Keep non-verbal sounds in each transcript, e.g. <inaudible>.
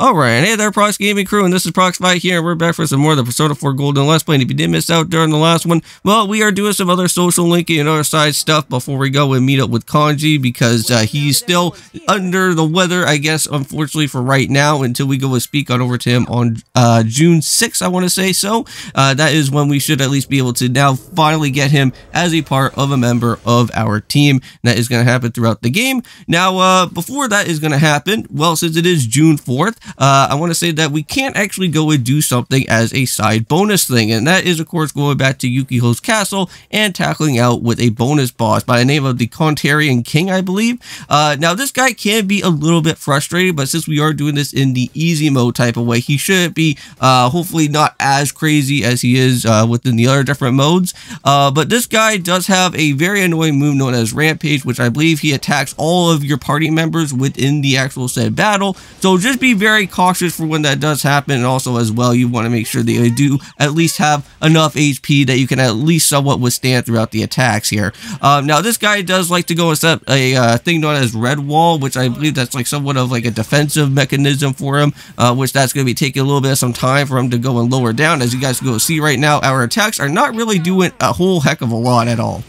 Alright, hey there Prox Gaming crew, and this is Proxify here, and we're back for some more of the Persona 4 Golden Let's Play, and if you did miss out during the last one, well, we are doing some other social linking and other side stuff before we go and meet up with Kanji, because uh, he's still under the weather, I guess, unfortunately for right now, until we go and speak on over to him on uh, June 6th, I want to say so. Uh, that is when we should at least be able to now finally get him as a part of a member of our team. That is going to happen throughout the game. Now, uh, before that is going to happen, well, since it is June 4th, uh, I want to say that we can't actually go and do something as a side bonus thing, and that is, of course, going back to Yukiko's castle and tackling out with a bonus boss by the name of the Contrarian King, I believe. Uh, now, this guy can be a little bit frustrating, but since we are doing this in the easy mode type of way, he should be uh, hopefully not as crazy as he is uh, within the other different modes. Uh, but this guy does have a very annoying move known as Rampage, which I believe he attacks all of your party members within the actual said battle. So just be very cautious cautious for when that does happen. And also as well, you want to make sure that you do at least have enough HP that you can at least somewhat withstand throughout the attacks here. Um, now, this guy does like to go and set a uh, thing known as Red Wall, which I believe that's like somewhat of like a defensive mechanism for him, uh, which that's going to be taking a little bit of some time for him to go and lower down. As you guys go see right now, our attacks are not really doing a whole heck of a lot at all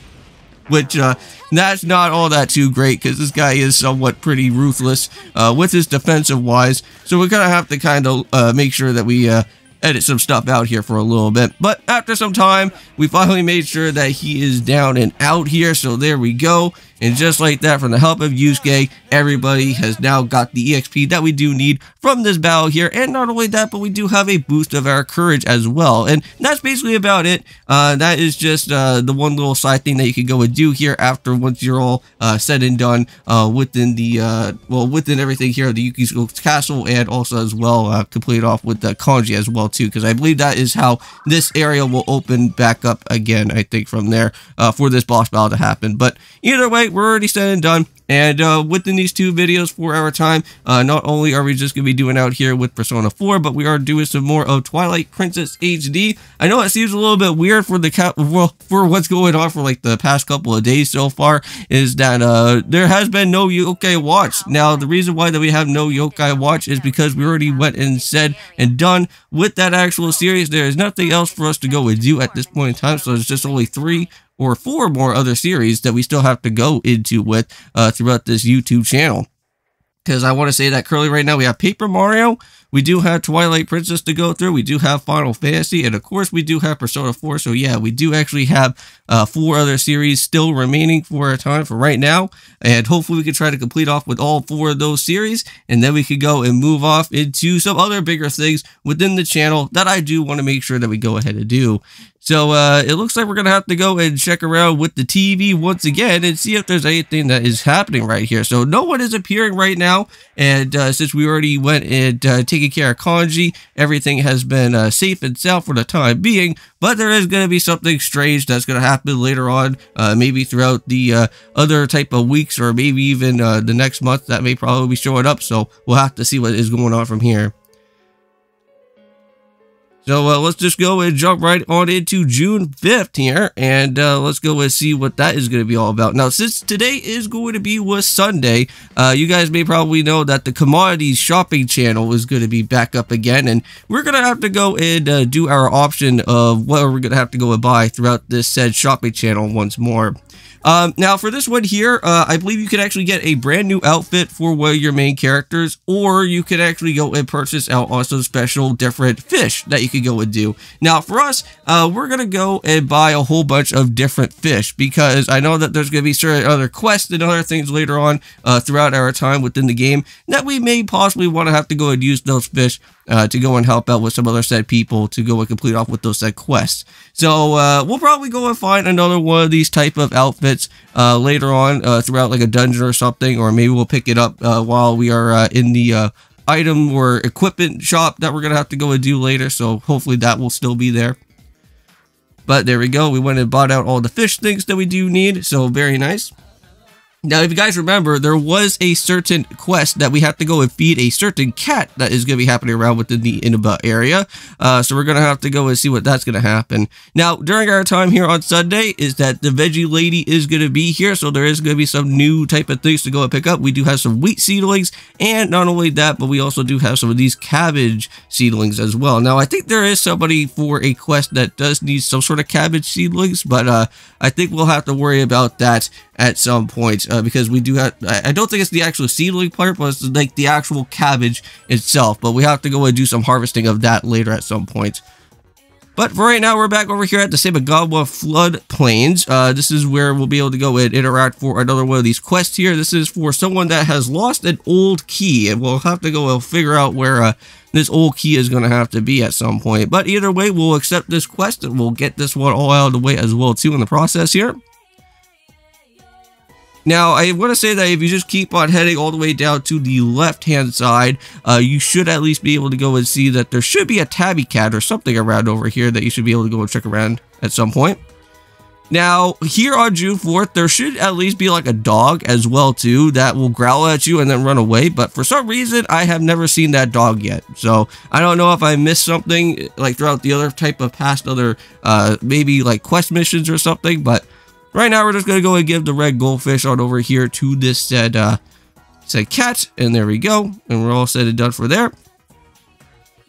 which uh, that's not all that too great because this guy is somewhat pretty ruthless uh, with his defensive wise. So we're to have to kind of uh, make sure that we uh, edit some stuff out here for a little bit. But after some time, we finally made sure that he is down and out here. So there we go. And just like that, from the help of Yusuke, everybody has now got the EXP that we do need from this battle here. And not only that, but we do have a boost of our courage as well. And that's basically about it. Uh, that is just uh, the one little side thing that you can go and do here after once you're all uh, said and done uh, within the, uh, well, within everything here the Yuki's Castle and also as well uh, complete off with the Kanji as well too. Because I believe that is how this area will open back up again, I think, from there uh, for this boss battle to happen. But either way, we're already said and done. And uh, within these two videos for our time, uh, not only are we just going to be doing out here with Persona 4, but we are doing some more of Twilight Princess HD. I know it seems a little bit weird for the well, for what's going on for like the past couple of days so far, is that uh, there has been no Yokai Watch. Now, the reason why that we have no Yokai Watch is because we already went and said and done with that actual series. There is nothing else for us to go and do at this point in time, so it's just only three or four more other series that we still have to go into with uh, throughout this YouTube channel. Because I want to say that currently right now we have Paper Mario, we do have Twilight Princess to go through. We do have Final Fantasy. And of course, we do have Persona 4. So yeah, we do actually have uh, four other series still remaining for a time for right now. And hopefully we can try to complete off with all four of those series. And then we could go and move off into some other bigger things within the channel that I do want to make sure that we go ahead and do. So uh, it looks like we're going to have to go and check around with the TV once again and see if there's anything that is happening right here. So no one is appearing right now. And uh, since we already went and uh, taken care of Kanji, everything has been uh, safe and sound for the time being. But there is going to be something strange that's going to happen later on, uh, maybe throughout the uh, other type of weeks or maybe even the next month that may probably be showing up. So we'll have to see what is going on from here. So uh, let's just go and jump right on into June 5th here, and uh, let's go and see what that is going to be all about. Now, since today is going to be was Sunday, uh, you guys may probably know that the commodities shopping channel is going to be back up again, and we're going to have to go and uh, do our option of what we're going to have to go and buy throughout this said shopping channel once more. Um, now, for this one here, uh, I believe you can actually get a brand new outfit for one of your main characters, or you could actually go and purchase out also special different fish that you could go and do. Now, for us, uh, we're going to go and buy a whole bunch of different fish, because I know that there's going to be certain other quests and other things later on uh, throughout our time within the game that we may possibly want to have to go and use those fish uh, to go and help out with some other set people to go and complete off with those set quests. So uh, we'll probably go and find another one of these type of outfits uh, later on uh, throughout like a dungeon or something, or maybe we'll pick it up uh, while we are uh, in the item or equipment shop that we're gonna have to go and do later. So hopefully that will still be there. But there we go. We went and bought out all the fish things that we do need. So very nice. Now, if you guys remember, there was a certain quest that we have to go and feed a certain cat that is going to be happening around within the Inaba area. Uh, so we're going to have to go and see what that's going to happen. Now, during our time here on Sunday is that the veggie lady is going to be here. So there is going to be some new type of things to go and pick up. We do have some wheat seedlings. And not only that, but we also do have some of these cabbage seedlings as well. Now, I think there is somebody for a quest that does need some sort of cabbage seedlings. But uh, I think we'll have to worry about that at some point uh, because we do have I don't think it's the actual seedling part but it's like the actual cabbage itself but we have to go and do some harvesting of that later at some point but for right now, we're back over here at the Sabugosa Flood Plains. Uh, this is where we'll be able to go and interact for another one of these quests here. This is for someone that has lost an old key, and we'll have to go and figure out where uh, this old key is going to have to be at some point. But either way, we'll accept this quest, and we'll get this one all out of the way as well, too, in the process here. Now, I want to say that if you just keep on heading all the way down to the left-hand side, uh, you should at least be able to go and see that there should be a tabby cat or something around over here that you should be able to go and check around at some point. Now, here on June 4th, there should at least be like a dog as well too that will growl at you and then run away. But for some reason, I have never seen that dog yet. So I don't know if I missed something like throughout the other type of past other, uh, maybe like quest missions or something. But Right now, we're just going to go and give the red goldfish on over here to this said, uh, said cat. And there we go. And we're all said and done for there.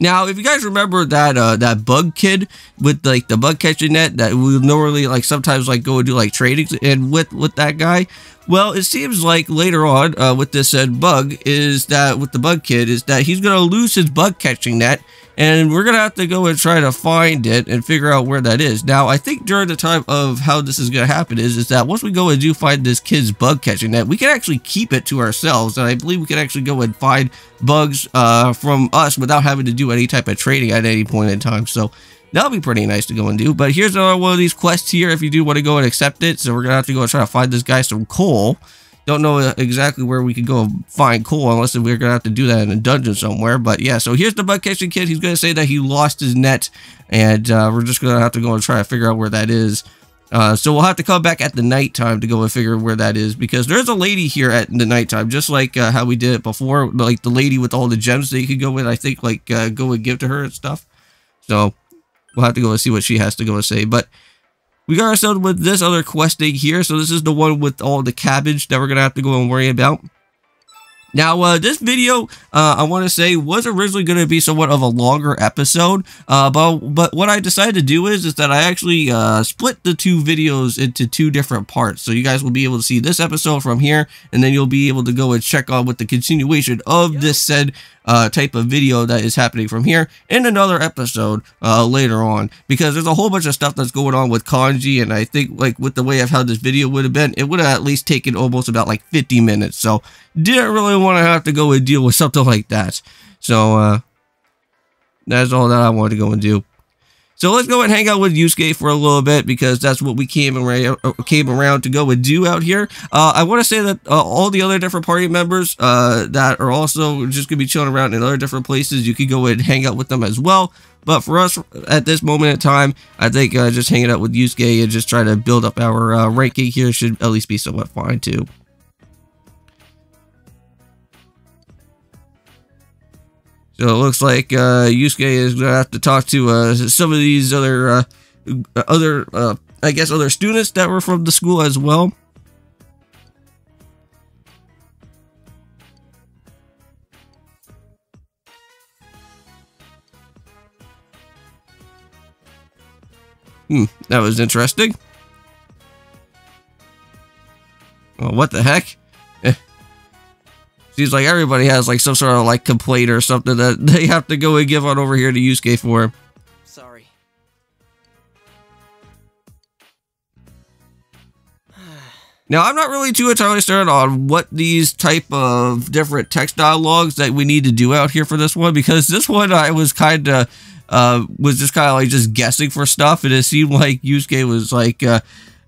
Now, if you guys remember that uh, that bug kid with like the bug catching net that we normally like sometimes like go and do like trainings and with with that guy, well, it seems like later on uh, with this said bug is that with the bug kid is that he's gonna lose his bug catching net and we're gonna have to go and try to find it and figure out where that is. Now, I think during the time of how this is gonna happen is is that once we go and do find this kid's bug catching net, we can actually keep it to ourselves, and I believe we can actually go and find bugs uh, from us without having to do any type of trading at any point in time. So that'll be pretty nice to go and do. But here's another one of these quests here if you do want to go and accept it. So we're gonna have to go and try to find this guy some coal. Don't know exactly where we could go and find coal unless we're going to have to do that in a dungeon somewhere. But yeah, so here's the bug catching kid. He's going to say that he lost his net and uh, we're just going to have to go and try to figure out where that is. Uh, so we'll have to come back at the nighttime to go and figure where that is because there's a lady here at the nighttime, just like uh, how we did it before, like the lady with all the gems that you could go with. I think like uh, go and give to her and stuff. So we'll have to go and see what she has to go and say. But we got ourselves with this other questing here. So this is the one with all the cabbage that we're going to have to go and worry about. Now, uh, this video, uh, I want to say, was originally going to be somewhat of a longer episode, uh, but but what I decided to do is is that I actually uh, split the two videos into two different parts. So you guys will be able to see this episode from here, and then you'll be able to go and check on with the continuation of this said uh, type of video that is happening from here in another episode uh, later on. Because there's a whole bunch of stuff that's going on with kanji and I think like with the way of how this video would have been it would have at least taken almost about like 50 minutes. So didn't really want to have to go and deal with something like that so uh, that's all that I wanted to go and do so let's go and hang out with Yusuke for a little bit because that's what we came around, uh, came around to go and do out here. Uh, I want to say that uh, all the other different party members uh, that are also just going to be chilling around in other different places, you could go and hang out with them as well. But for us, at this moment in time, I think uh, just hanging out with Yusuke and just trying to build up our uh, ranking here should at least be somewhat fine too. So it looks like uh, Yusuke is going to have to talk to uh, some of these other, uh, other, uh, I guess, other students that were from the school as well. Hmm, that was interesting. Well, what the heck? Seems like everybody has like some sort of like complaint or something that <laughs> they have to go and give on over here to Yusuke for. Sorry. <sighs> now, I'm not really too entirely certain on what these type of different text dialogues that we need to do out here for this one, because this one I was kind of, uh, was just kind of like just guessing for stuff, and it seemed like Yusuke was like, uh,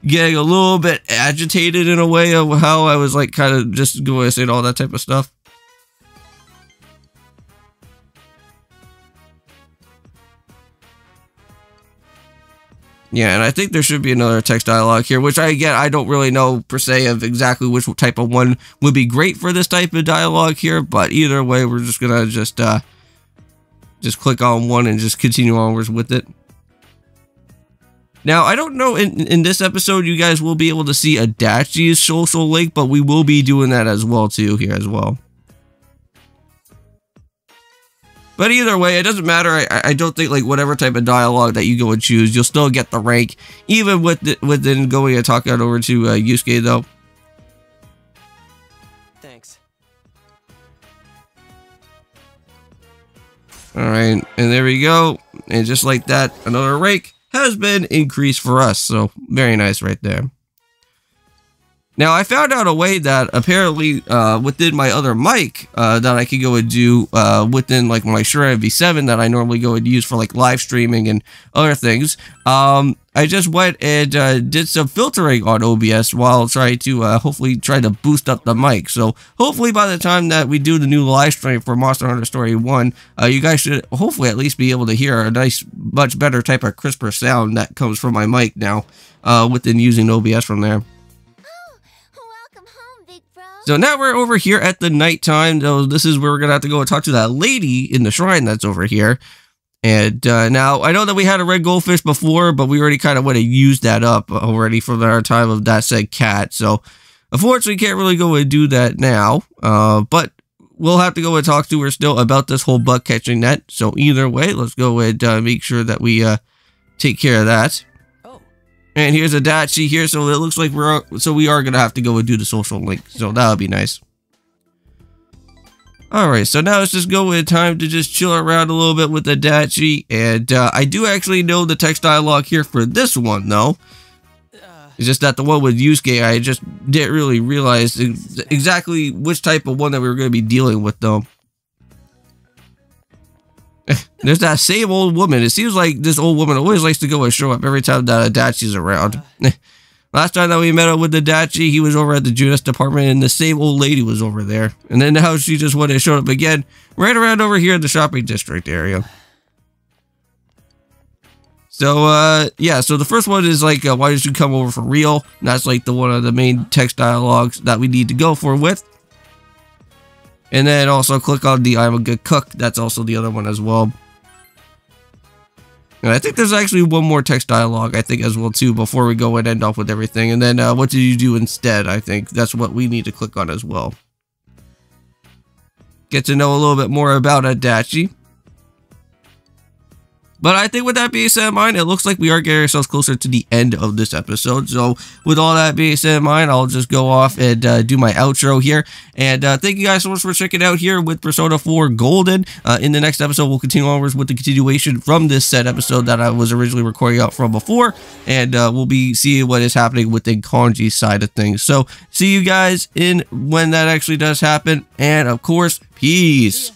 getting a little bit agitated in a way of how I was like kind of just going to say all that type of stuff. Yeah, and I think there should be another text dialogue here, which I again I don't really know per se of exactly which type of one would be great for this type of dialogue here, but either way, we're just gonna just uh just click on one and just continue onwards with it. Now, I don't know, in, in this episode, you guys will be able to see Adachi's social link, but we will be doing that as well, too, here as well. But either way, it doesn't matter. I, I don't think like whatever type of dialogue that you go and choose, you'll still get the rank, even with the, within going and talking over to uh, Yusuke though. Thanks. All right, and there we go. And just like that, another rank has been increased for us. So very nice right there. Now, I found out a way that apparently uh, within my other mic uh, that I could go and do uh, within like my Shure MV7 that I normally go and use for like live streaming and other things. Um, I just went and uh, did some filtering on OBS while trying to uh, hopefully try to boost up the mic. So hopefully by the time that we do the new live stream for Monster Hunter Story 1, uh, you guys should hopefully at least be able to hear a nice, much better type of crisper sound that comes from my mic now within using OBS from there. So now we're over here at the nighttime. So this is where we're going to have to go and talk to that lady in the shrine that's over here. And uh, now I know that we had a red goldfish before, but we already kind of went and used that up already from our time of that said cat. So unfortunately, can't really go and do that now. Uh, but we'll have to go and talk to her still about this whole bug catching net. So either way, let's go and uh, make sure that we uh, take care of that. Oh. And here's Adachi here, so it looks like we're so we are gonna have to go and do the social link. So that would be nice. Alright, so now it's just go with time to just chill around a little bit with Adachi. And uh, I do actually know the text dialogue here for this one, though. It's just that the one with Yusuke, I just didn't really realize exactly which type of one that we were going to be dealing with, though. <laughs> There's that same old woman. It seems like this old woman always likes to go and show up every time that Adachi's around. <laughs> Last time that we met up with Adachi, he was over at the Junes department and the same old lady was over there. And then now she just went and showed up again right around over here in the shopping district area. So, uh, yeah, so the first one is like, uh, why did you come over for real? And that's like the one of the main text dialogues that we need to go for with. And then also click on the I'm a good cook. That's also the other one as well. And I think there's actually one more text dialogue, I think, as well, too, before we go and end off with everything. And then uh, what did you do instead? I think that's what we need to click on as well. Get to know a little bit more about Adachi. But I think with that being said in mind, it looks like we are getting ourselves closer to the end of this episode. So with all that being said in mind, I'll just go off and uh, do my outro here. And uh, thank you guys so much for checking out here with Persona 4 Golden. Uh, in the next episode, we'll continue onwards with the continuation from this set episode that I was originally recording out from before. And uh, we'll be seeing what is happening with the Kanji side of things. So see you guys in when that actually does happen. And of course, peace.